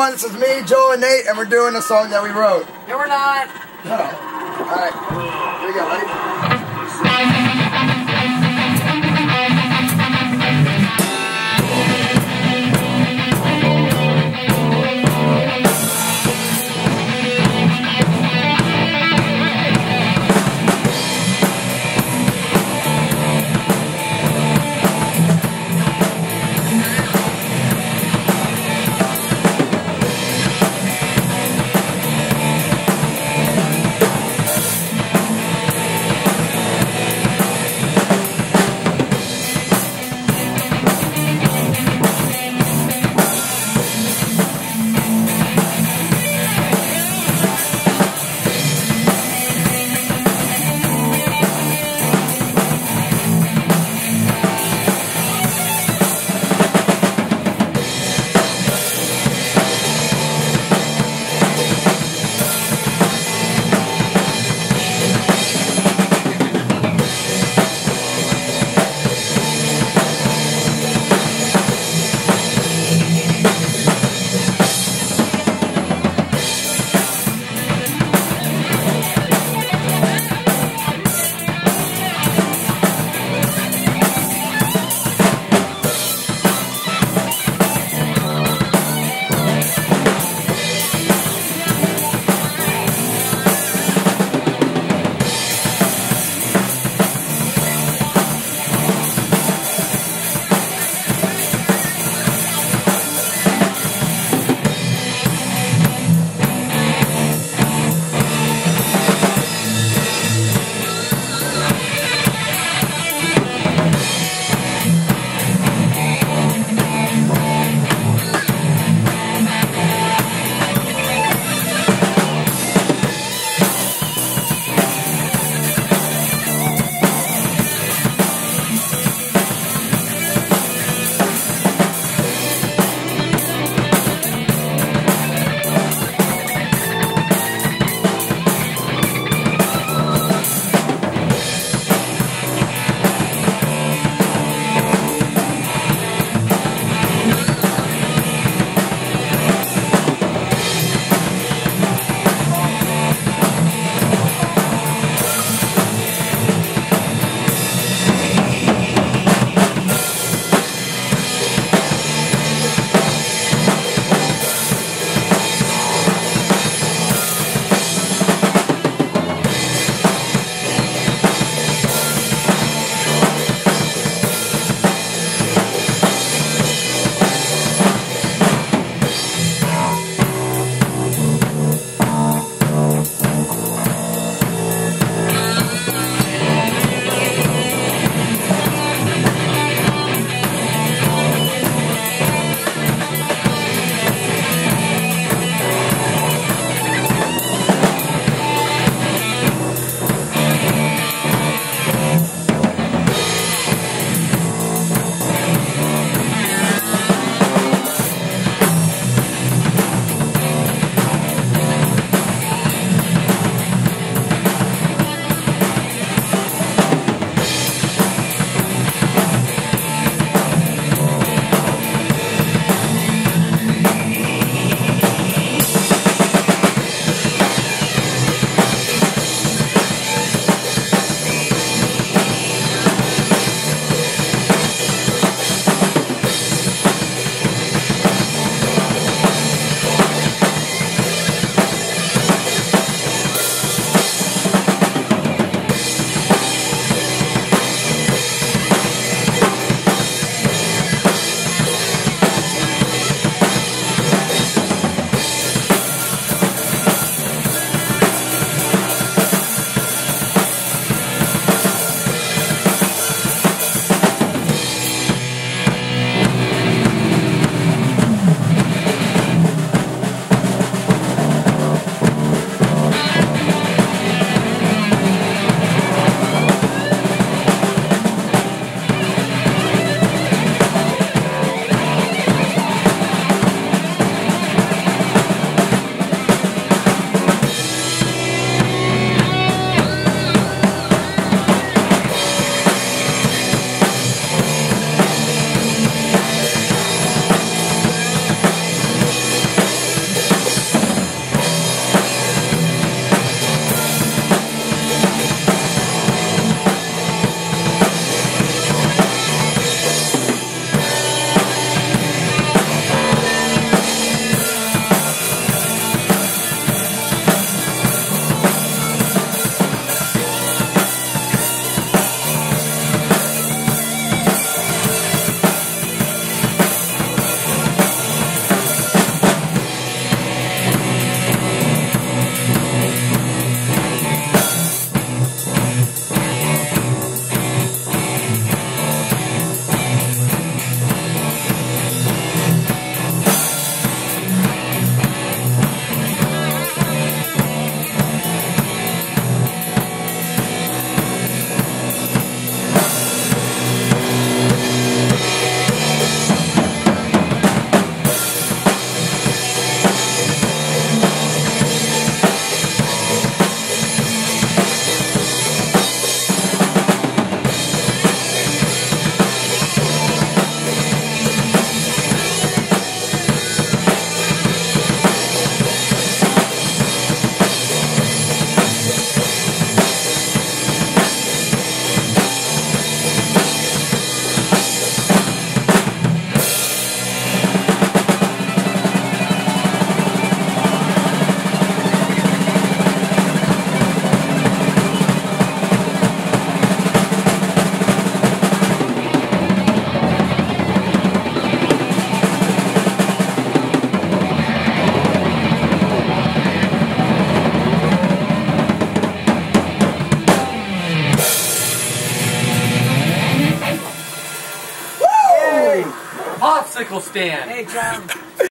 everyone, this is me, Joel, and Nate, and we're doing a song that we wrote. No, we're not. No. Alright, here we go, ready? Hey, John.